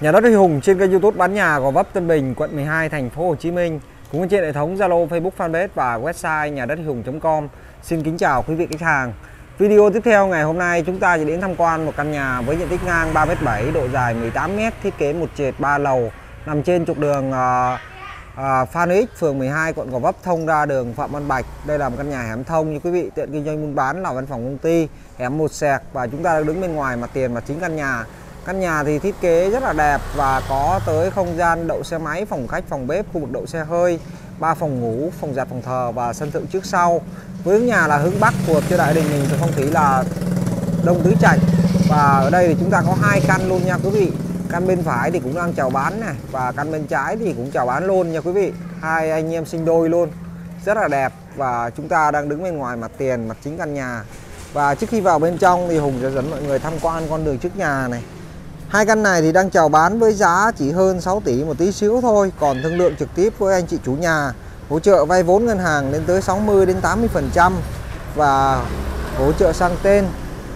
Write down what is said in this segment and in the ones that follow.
Nhà đất Huy Hùng trên kênh YouTube bán nhà Gò Vấp Tân Bình, quận 12, thành phố Hồ Chí Minh. Cũng trên hệ thống Zalo, Facebook Fanpage và website nhà đất hùng.com. Xin kính chào quý vị khách hàng. Video tiếp theo ngày hôm nay chúng ta sẽ đến tham quan một căn nhà với diện tích ngang 3m7, độ dài 18m, thiết kế một trệt 3 lầu, nằm trên trục đường uh, uh, Phan X, phường 12, quận Gò Vấp thông ra đường Phạm Văn Bạch. Đây là một căn nhà hẻm thông như quý vị, tiện kinh doanh buôn bán là văn phòng công ty, hẻm một sẹc và chúng ta đang đứng bên ngoài mặt tiền mặt chính căn nhà. Căn nhà thì thiết kế rất là đẹp và có tới không gian đậu xe máy, phòng khách, phòng bếp, khu vực đậu xe hơi, ba phòng ngủ, phòng giặt, phòng thờ và sân thượng trước sau. Với hướng nhà là hướng bắc của hợp đại đình mình thì phong thủy là đông tứ trạch và ở đây thì chúng ta có hai căn luôn nha quý vị. Căn bên phải thì cũng đang chào bán này và căn bên trái thì cũng chào bán luôn nha quý vị. Hai anh em sinh đôi luôn. Rất là đẹp và chúng ta đang đứng bên ngoài mặt tiền, mặt chính căn nhà. Và trước khi vào bên trong thì Hùng sẽ dẫn mọi người tham quan con đường trước nhà này. Hai căn này thì đang chào bán với giá chỉ hơn 6 tỷ một tí xíu thôi Còn thương lượng trực tiếp với anh chị chủ nhà Hỗ trợ vay vốn ngân hàng lên tới 60 đến 80% Và hỗ trợ sang tên.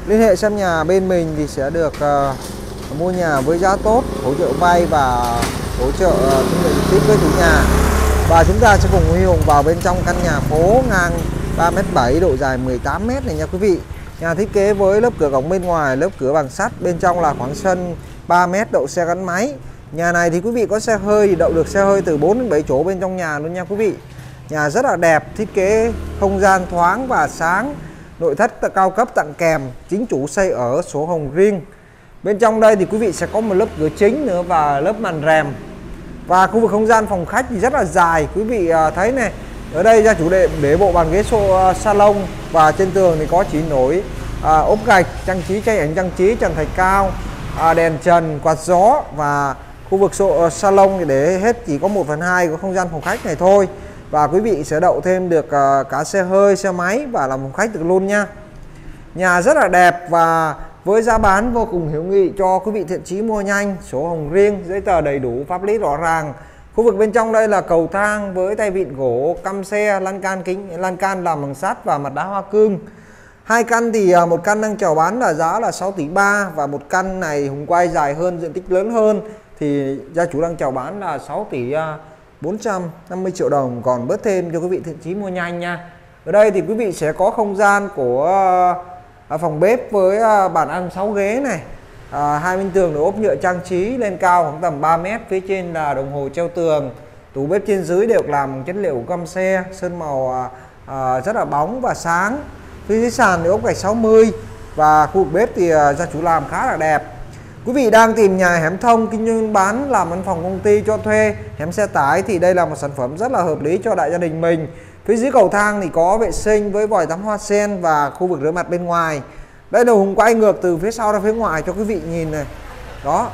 Liên hệ xem nhà bên mình thì sẽ được uh, mua nhà với giá tốt Hỗ trợ vay và hỗ trợ uh, thương lượng trực tiếp với chủ nhà. Và chúng ta sẽ cùng Huy Hùng vào bên trong căn nhà phố ngang 3m7 độ dài 18m này nha quý vị. Nhà thiết kế với lớp cửa cổng bên ngoài, lớp cửa bằng sắt, bên trong là khoảng sân 3 mét đậu xe gắn máy. Nhà này thì quý vị có xe hơi thì đậu được xe hơi từ 4 đến 7 chỗ bên trong nhà luôn nha quý vị. Nhà rất là đẹp, thiết kế không gian thoáng và sáng. Nội thất cao cấp tặng kèm, chính chủ xây ở số hồng riêng. Bên trong đây thì quý vị sẽ có một lớp cửa chính nữa và lớp màn rèm. Và khu vực không gian phòng khách thì rất là dài, quý vị à, thấy này. Ở đây gia chủ đệ để bộ bàn ghế à, salon. Và trên tường thì có chỉ nổi à, ốp gạch trang trí cây ảnh trang trí trần thạch cao à, đèn trần quạt gió. Và khu vực sổ, uh, ờ, salon thì để hết chỉ có 1 phần hai của không gian phòng khách này thôi. Và quý vị sẽ đậu thêm được uh, cả xe hơi xe máy và làm phòng khách được luôn nha. Nhà rất là đẹp và với giá bán vô cùng hiếu nghị cho quý vị thiện chí mua nhanh số hồng riêng giấy tờ đầy đủ pháp lý rõ ràng khu vực bên trong đây là cầu thang với tay vịn gỗ, căm xe, lan can kính, lan can làm bằng sắt và mặt đá hoa cương. Hai căn thì à, một căn đang chào bán là giá là 6 tỷ 3 và một căn này hùng quay dài hơn, diện tích lớn hơn. Thì gia chủ đang chào bán là 6 tỷ à, 450 triệu đồng. Còn bớt thêm cho quý vị thiện chí mua nhanh nha. Ở đây thì quý vị sẽ có không gian của à, phòng bếp với bàn ăn 6 ghế này à, hai bên tường được ốp nhựa trang trí lên cao khoảng tầm 3 mét phía trên là đồng hồ treo tường. Tủ bếp trên dưới đều làm chất liệu găm xe sơn màu à, à, rất là bóng và sáng. Phía dưới sàn thì ốp gạch 60 và khu vực bếp thì à, gia chủ làm khá là đẹp. Quý vị đang tìm nhà hẻm thông kinh doanh bán làm văn phòng công ty cho thuê hẻm xe tải thì đây là một sản phẩm rất là hợp lý cho đại gia đình mình. Phía dưới cầu thang thì có vệ sinh với vòi tắm hoa sen và khu vực rửa mặt bên ngoài đây là hùng quay ngược từ phía sau ra phía ngoài cho quý vị nhìn này. Đó.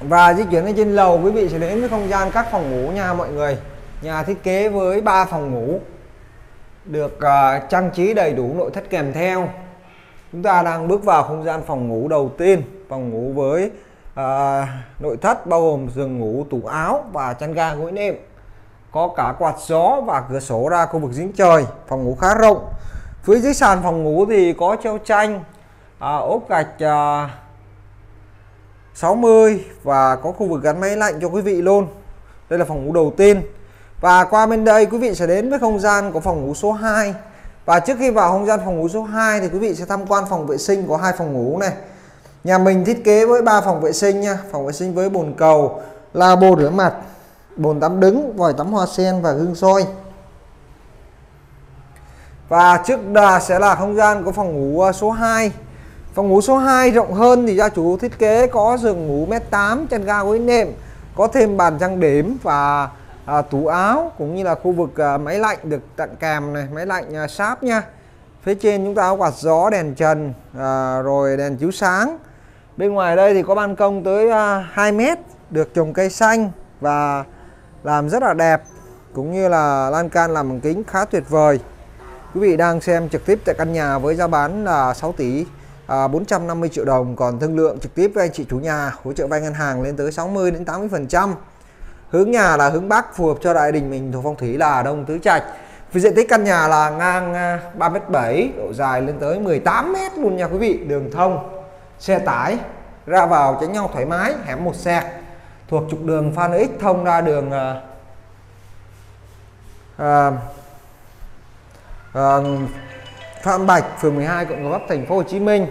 Và di chuyển lên trên lầu quý vị sẽ đến với không gian các phòng ngủ nha mọi người. Nhà thiết kế với 3 phòng ngủ được uh, trang trí đầy đủ nội thất kèm theo. Chúng ta đang bước vào không gian phòng ngủ đầu tiên phòng ngủ với uh, nội thất bao gồm giường ngủ tủ áo và chăn ga gối nệm. Có cả quạt gió và cửa sổ ra khu vực giếng trời. Phòng ngủ khá rộng phía dưới sàn phòng ngủ thì có treo tranh à, ốp gạch à, 60 và có khu vực gắn máy lạnh cho quý vị luôn. Đây là phòng ngủ đầu tiên. Và qua bên đây quý vị sẽ đến với không gian của phòng ngủ số 2 và trước khi vào không gian phòng ngủ số 2 thì quý vị sẽ tham quan phòng vệ sinh của hai phòng ngủ này. Nhà mình thiết kế với ba phòng vệ sinh nha. Phòng vệ sinh với bồn cầu lavabo rửa mặt bồn tắm đứng vòi tắm hoa sen và gương soi và trước đà sẽ là không gian của phòng ngủ à, số 2 phòng ngủ số 2 rộng hơn thì gia chủ thiết kế có giường ngủ mét 8 chân ga gối nệm có thêm bàn trang điểm và à, tủ áo cũng như là khu vực à, máy lạnh được tặng kèm này máy lạnh à, sáp nha. Phía trên chúng ta có quạt gió đèn trần à, rồi đèn chiếu sáng. Bên ngoài đây thì có ban công tới à, 2 mét được trồng cây xanh và làm rất là đẹp cũng như là lan can làm bằng kính khá tuyệt vời quý vị đang xem trực tiếp tại căn nhà với giá bán là 6 tỷ à, 450 triệu đồng. Còn thương lượng trực tiếp với anh chị chủ nhà hỗ trợ vay ngân hàng lên tới 60 đến 80 phần trăm. Hướng nhà là hướng bắc phù hợp cho đại đình mình thuộc phong thủy là đông tứ trạch. Vì diện tích căn nhà là ngang à, 3m7 độ dài lên tới 18m luôn nha quý vị. Đường thông xe tải ra vào tránh nhau thoải mái hẻm một xe thuộc trục đường Phan X thông ra đường à, à Phạm Bạch phường 12 quận Gò Vấp thành phố Hồ Chí Minh.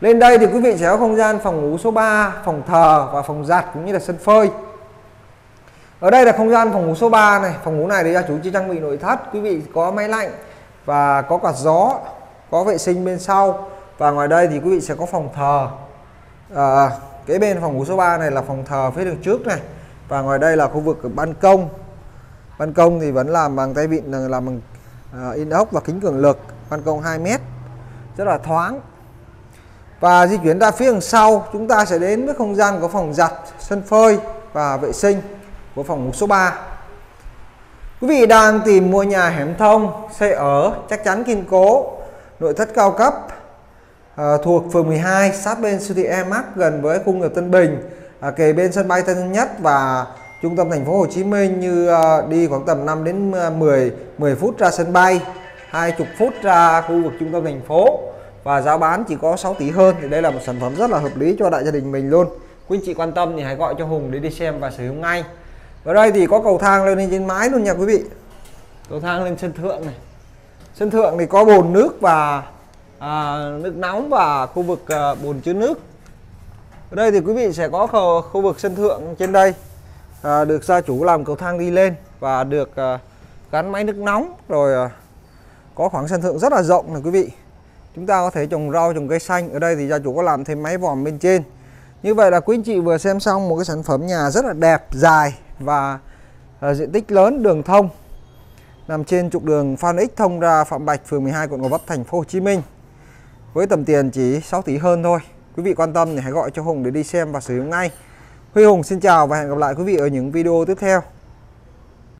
Lên đây thì quý vị sẽ có không gian phòng ngủ số 3 phòng thờ và phòng giặt cũng như là sân phơi. Ở đây là không gian phòng ngủ số 3 này. Phòng ngủ này thì gia chủ chỉ trang bị nội thất. Quý vị có máy lạnh và có quạt gió có vệ sinh bên sau. Và ngoài đây thì quý vị sẽ có phòng thờ. À, cái bên phòng ngủ số 3 này là phòng thờ phía đường trước này. Và ngoài đây là khu vực ban công. Ban công thì vẫn làm bằng tay vịn làm bằng uh, inox và kính cường lực ban công 2 mét. Rất là thoáng. Và di chuyển ra phía đằng sau chúng ta sẽ đến với không gian của phòng giặt sân phơi và vệ sinh của phòng ngủ số 3 quý vị đang tìm mua nhà hẻm thông xây ở chắc chắn kiên cố nội thất cao cấp à, thuộc phường 12 sát bên siêu thị Emax gần với khu nghiệp Tân Bình à, kề bên sân bay Tân Sơn Nhất và trung tâm thành phố Hồ Chí Minh như ờ, đi khoảng tầm 5 đến ờ, 10 10 phút ra sân bay 20 phút ra khu vực trung tâm thành phố và giá bán chỉ có 6 tỷ hơn. Thì đây là một sản phẩm rất là hợp lý cho đại gia đình mình luôn. Quý anh chị quan tâm thì hãy gọi cho Hùng để đi xem và sử dụng ngay. Ở đây thì có cầu thang lên trên mái luôn nha quý vị. Cầu thang lên sân thượng này. Sân thượng thì có bồn nước và à, nước nóng và khu vực à, bồn chứa nước. Ở đây thì quý vị sẽ có khu, khu vực sân thượng trên đây à, được gia chủ làm cầu thang đi lên và được à, gắn máy nước nóng rồi à, có khoảng sân thượng rất là rộng này quý vị. Chúng ta có thể trồng rau trồng cây xanh. Ở đây thì gia chủ có làm thêm máy vòm bên trên. Như vậy là quý anh chị vừa xem xong một cái sản phẩm nhà rất là đẹp dài và à, diện tích lớn đường thông. Nằm trên trục đường Phan X thông ra Phạm Bạch phường 12 quận Gò Vấp thành phố Hồ Chí Minh. Với tầm tiền chỉ 6 tỷ hơn thôi. Quý vị quan tâm thì hãy gọi cho Hùng để đi xem và sử dụng ngay. Huy Hùng xin chào và hẹn gặp lại quý vị ở những video tiếp theo.